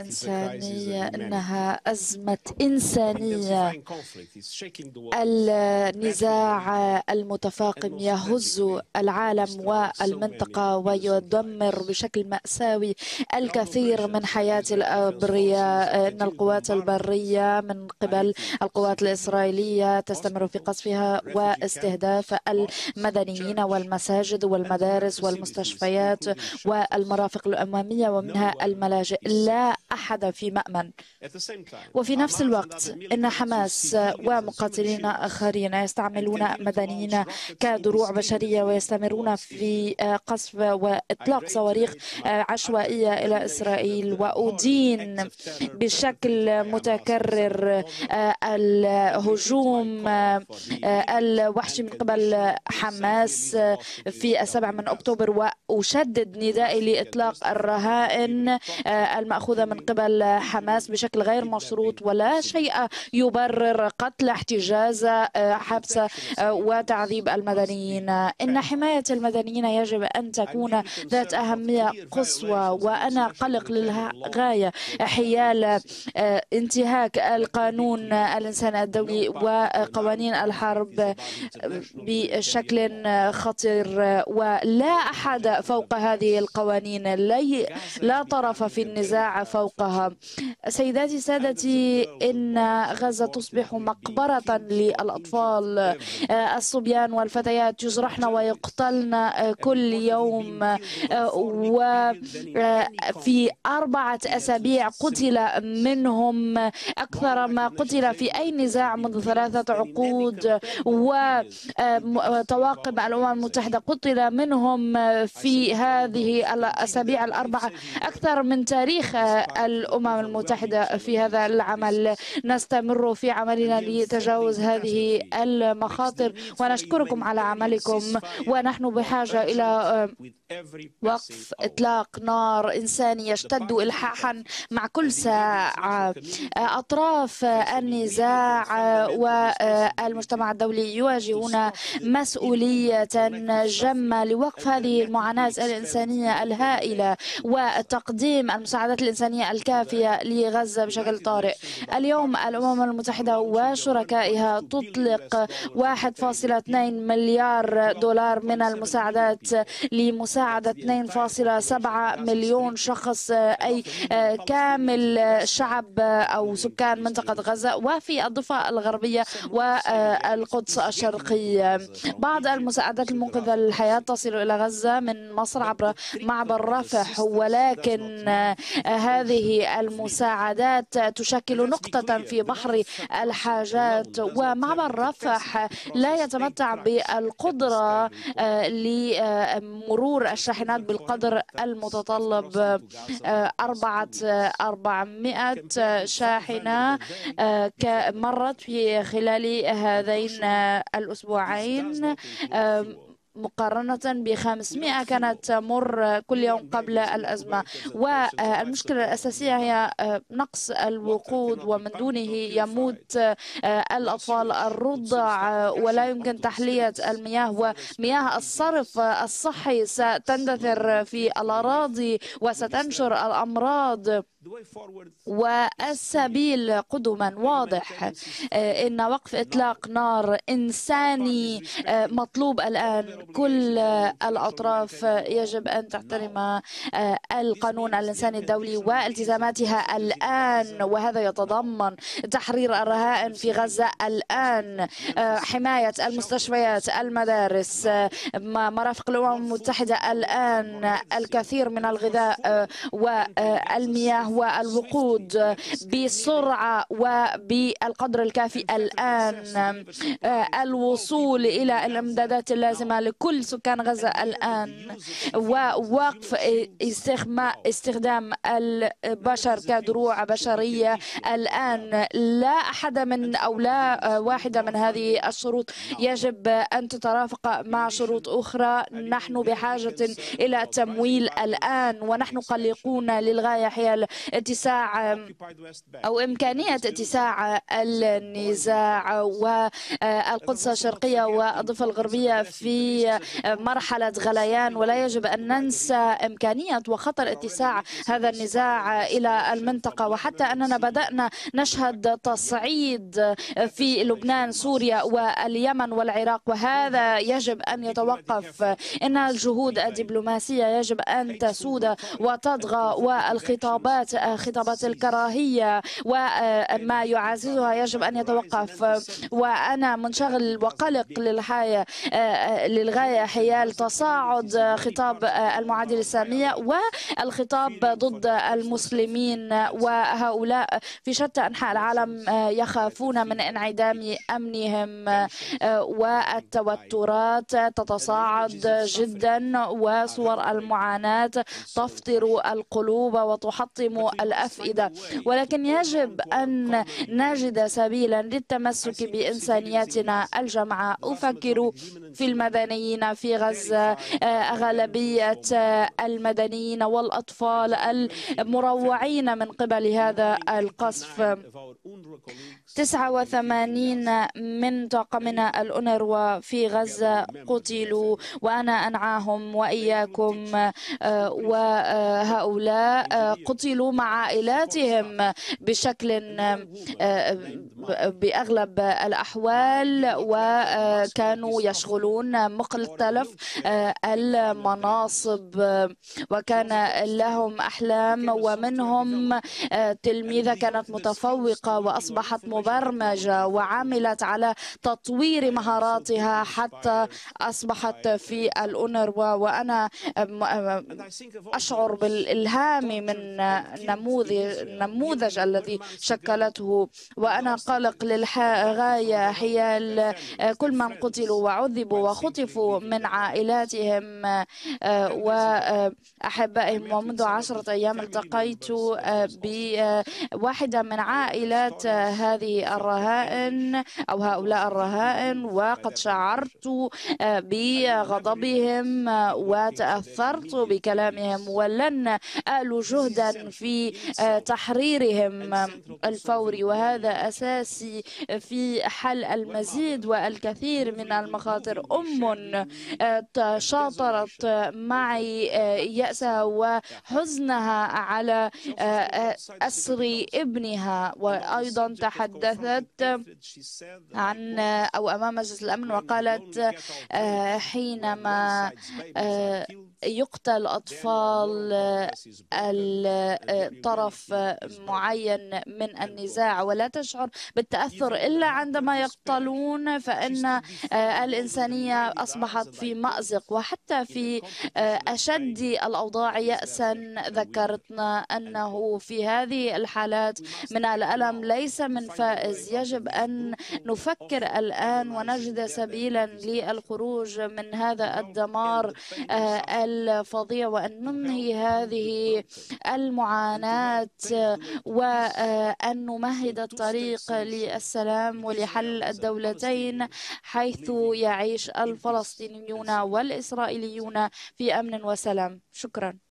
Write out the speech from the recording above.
إنسانية إنها أزمة إنسانية. النزاع المتفاقم يهز العالم والمنطقة ويدمر بشكل مأساوي الكثير من حياة الأبرياء إن القوات البرية من قبل القوات الإسرائيلية تستمر في قصفها واستهداف المدنيين والمساجد والمدارس والمستشفيات والمرافق الأمامية ومنها الملاجئ. لا أحد في مأمن. وفي نفس الوقت إن حماس ومقاتلين آخرين يستعملون مدنيين كدروع بشرية ويستمرون في قصف وإطلاق صواريخ عشوائية إلى إسرائيل وأدين بشكل متكرر الهجوم الوحشي من قبل حماس في السابع من أكتوبر وأشدد ندائي لإطلاق الرهائن المأخوذة من قبل حماس بشكل غير مشروط ولا شيء يبرر قتل احتجاز حبس وتعذيب المدنيين. إن حماية المدنيين يجب أن تكون ذات أهمية قصوى وأنا قلق للغاية. حيال انتهاك القانون الإنساني الدولي وقوانين الحرب بشكل خطير. ولا أحد فوق هذه القوانين. لا طرف في النزاع فوق فوقها. سيداتي سادتي إن غزة تصبح مقبرة للأطفال. الصبيان والفتيات يجرحن ويقتلن كل يوم. وفي أربعة أسابيع قتل منهم. أكثر ما قتل في أي نزاع منذ ثلاثة عقود. وطواقم الأمم المتحدة قتل منهم في هذه الأسابيع الأربعة. أكثر من تاريخ الأمم المتحدة في هذا العمل. نستمر في عملنا لتجاوز هذه المخاطر. ونشكركم على عملكم. ونحن بحاجة إلى وقف إطلاق نار إنساني يشتد إلحاحا مع كل ساعة. أطراف النزاع والمجتمع الدولي يواجهون مسؤولية جمة لوقف هذه المعاناة الإنسانية الهائلة. وتقديم المساعدات الإنسانية الكافية لغزة بشكل طارئ. اليوم الأمم المتحدة وشركائها تطلق 1.2 مليار دولار من المساعدات لمساعدة 2.7 مليون شخص أي كامل شعب أو سكان منطقة غزة وفي الضفة الغربية والقدس الشرقية. بعض المساعدات المنقذة للحياة تصل إلى غزة من مصر عبر معبر رفح ولكن هذه المساعدات تشكل نقطة في بحر الحاجات ومعبر رفح لا يتمتع بالقدرة لمرور الشاحنات بالقدر المتطلب. أربعة أربعمائة شاحنة مرت في خلال هذين الأسبوعين. مقارنة ب 500 كانت تمر كل يوم قبل الأزمة. والمشكلة الأساسية هي نقص الوقود ومن دونه يموت الأطفال. الرضع ولا يمكن تحلية المياه ومياه الصرف الصحي ستندثر في الأراضي وستنشر الأمراض. والسبيل قدما واضح. إن وقف إطلاق نار إنساني مطلوب الآن كل الأطراف. يجب أن تحترم القانون الإنساني الدولي والتزاماتها الآن وهذا يتضمن تحرير الرهائن في غزة الآن. حماية المستشفيات المدارس مرافق الأمم المتحدة الآن الكثير من الغذاء والمياه والوقود بسرعة وبالقدر الكافي الآن. الوصول إلى الإمدادات اللازمة لكل سكان غزة الآن ووقف استخدام البشر كدروع بشرية الآن. لا أحد من أو لا واحدة من هذه الشروط يجب أن تترافق مع شروط أخرى. نحن بحاجة إلى تمويل الآن ونحن قلقون للغاية حيال اتساع أو إمكانية اتساع النزاع والقدس الشرقية والضفة الغربية في مرحلة غليان. ولا يجب أن ننسى إمكانية وخطر اتساع هذا النزاع إلى المنطقة. وحتى أننا بدأنا نشهد تصعيد في لبنان سوريا واليمن والعراق. وهذا يجب أن يتوقف. إن الجهود الدبلوماسية يجب أن تسود وتطغى والخطابات خطابات الكراهية وما يعززها يجب أن يتوقف. وأنا منشغل وقلق للغاية للغاية حيال تصاعد خطاب المعادلة الإسلامية والخطاب ضد المسلمين وهؤلاء. في شتى أنحاء العالم يخافون من انعدام أمنهم والتوترات تتصاعد جدا وصور المعاناة تفطر القلوب وتحطم الأفئدة ولكن يجب أن نجد سبيلا للتمسك بإنسانيتنا الجمعاء أفكر في المدنيين في غزة أغلبية المدنيين والأطفال المروعين من قبل هذا القصف. 89 من طاقمنا الأونروا في غزة قتلوا وأنا أنعاهم وإياكم وهؤلاء قتلوا مع عائلاتهم بشكل بأغلب الأحوال وكانوا يشغلون مختلف المناصب وكان لهم أحلام ومنهم تلميذة كانت متفوقة وأصبحت مبرمجة وعملت على تطوير مهاراتها حتى أصبحت في الأونروا وأنا أشعر بالإلهام من نموذج النموذج الذي شكلته. وأنا قلق للغاية حيال كل من قتلوا وعذبوا وخطفوا من عائلاتهم وأحبائهم ومنذ عشرة أيام التقيت بواحدة من عائلات هذه الرهائن أو هؤلاء الرهائن. وقد شعرت بغضبهم وتأثرت بكلامهم. ولن آل جهدا في تحريرهم الفوري. وهذا أساسي في حل المزيد والكثير من المخاطر. أم تشاطرت معي يأسها وحزنها على أسر ابنها. وأيضا تحدثت عن أو أمام مجلس الأمن وقالت حينما يقتل أطفال طرف معين من النزاع ولا تشعر بالتأثر إلا عندما يقتلون فإن الإنسانية أصبحت في مأزق وحتى في أشد الأوضاع. يأسا ذكرتنا أنه في هذه الحالات من الألم ليس من فائز. يجب أن نفكر الآن ونجد سبيلا للخروج من هذا الدمار الفظيع وأن ننهي هذه المعاناة وأن نمهد الطريق للسلام ولحل الدولتين حيث يعيش الفلسطينيون والإسرائيليون في أمن وسلام. شكرا.